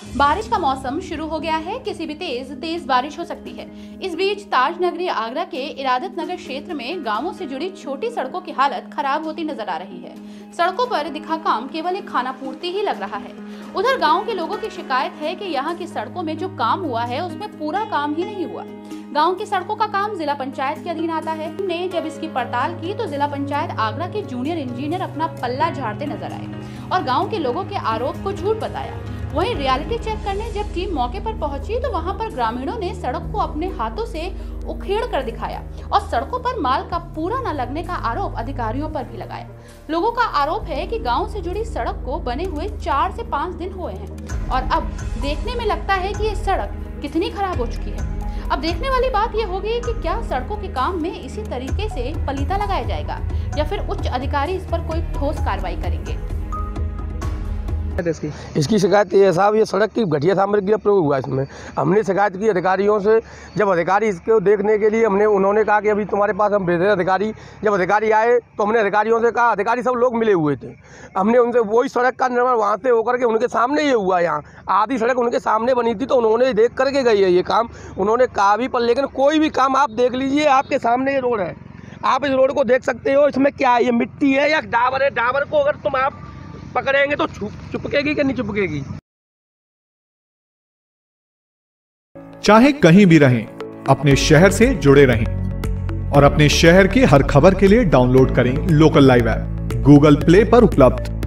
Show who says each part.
Speaker 1: बारिश का मौसम शुरू हो गया है। किसी भी तेज तेज बारिश हो सकती है। इस बीच ताज नगरी आगरा के इरादत नगर क्षेत्र में गाँवों से जुड़ी छोटी सड़कों की हालत खराब होती नज़र आ रही है। सड़कों पर दिखा काम केवल एक खाना पूर्ति ही लग रहा है। उधर गाँव के लोगों की शिकायत है की यहाँ की सड़कों में जो काम हुआ है, उसमें पूरा काम ही नहीं हुआ। गाँव की सड़कों का काम जिला पंचायत के अधीन आता है। हमने जब इसकी पड़ताल की तो जिला पंचायत आगरा के जूनियर इंजीनियर अपना पल्ला झाड़ते नज़र आए और गाँव के लोगों के आरोप को झूठ बताया। वहीं रियलिटी चेक करने जब टीम मौके पर पहुँची तो वहाँ पर ग्रामीणों ने सड़क को अपने हाथों से उखेड़ कर दिखाया और सड़कों पर माल का पूरा न लगने का आरोप अधिकारियों पर भी लगाया। लोगों का आरोप है कि गाँव से जुड़ी सड़क को बने हुए चार से पाँच दिन हुए हैं और अब देखने में लगता है कि ये सड़क कितनी खराब हो चुकी है। अब देखने वाली बात यह होगी कि क्या सड़कों के काम में इसी तरीके से पलीता लगाया जाएगा या फिर उच्च अधिकारी इस पर कोई ठोस कार्रवाई करेंगे।
Speaker 2: इसकी शिकायत ये साहब, ये सड़क की घटिया सामग्री का प्रयोग हुआ इसमें। हमने शिकायत की अधिकारियों से, जब अधिकारी इसको देखने के लिए हमने, उन्होंने कहा कि अभी तुम्हारे पास हम भेज अधिकारी। जब अधिकारी आए तो हमने अधिकारियों से कहा, अधिकारी सब लोग मिले हुए थे। हमने उनसे, वही सड़क का निर्माण वहाँ से होकर के उनके सामने ये हुआ यहाँ। आधी सड़क उनके सामने बनी थी तो उन्होंने देख करके गई है ये काम। उन्होंने कहा भी पर, लेकिन कोई भी काम आप देख लीजिए, आपके सामने ये रोड है। आप इस रोड को देख सकते हो, इसमें क्या है, ये मिट्टी है या डाबर है? डाबर को अगर तुम आप पकड़ेंगे तो चुपकेगी कि नहीं चुपकेगी?
Speaker 3: चाहे कहीं भी रहें, अपने शहर से जुड़े रहें और अपने शहर की हर खबर के लिए डाउनलोड करें local live app Google Play पर उपलब्ध।